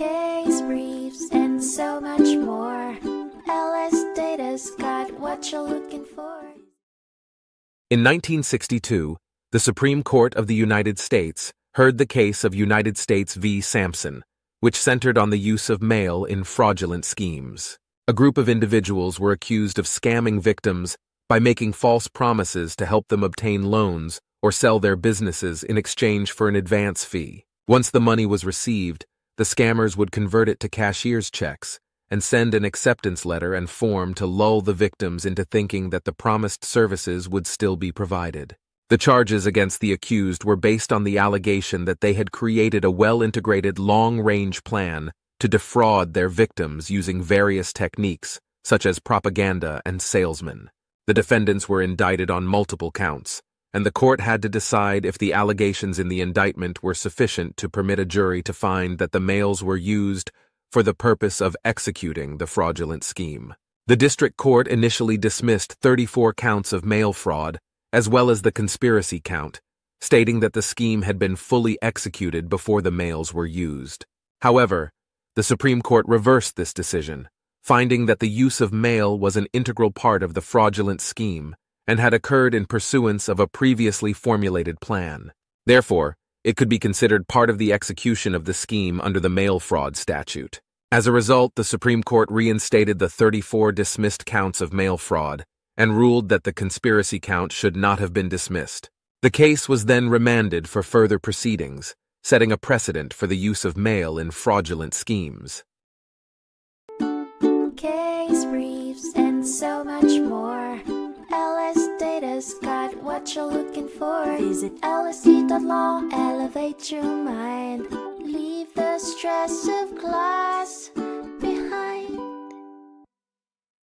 case briefs, and so much more. LS Data's got what you're looking for. In 1962, the Supreme Court of the United States heard the case of United States v. Sampson, which centered on the use of mail in fraudulent schemes. A group of individuals were accused of scamming victims by making false promises to help them obtain loans or sell their businesses in exchange for an advance fee. Once the money was received, the scammers would convert it to cashier's checks and send an acceptance letter and form to lull the victims into thinking that the promised services would still be provided. The charges against the accused were based on the allegation that they had created a well-integrated long-range plan to defraud their victims using various techniques, such as propaganda and salesmen. The defendants were indicted on multiple counts, and the court had to decide if the allegations in the indictment were sufficient to permit a jury to find that the mails were used for the purpose of executing the fraudulent scheme. The district court initially dismissed 34 counts of mail fraud, as well as the conspiracy count, stating that the scheme had been fully executed before the mails were used. However, the Supreme Court reversed this decision, finding that the use of mail was an integral part of the fraudulent scheme and had occurred in pursuance of a previously formulated plan. Therefore, it could be considered part of the execution of the scheme under the mail fraud statute. As a result, the Supreme Court reinstated the 34 dismissed counts of mail fraud and ruled that the conspiracy count should not have been dismissed. The case was then remanded for further proceedings, setting a precedent for the use of mail in fraudulent schemes. Case briefs, and so much more. Data's got what you're looking for. Visit lsd.law, elevate your mind. Leave the stress of class.